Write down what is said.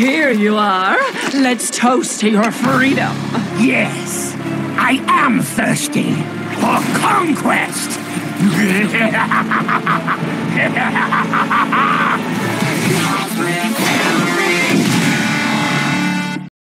Here you are. Let's toast to your freedom. Yes, I am thirsty for conquest.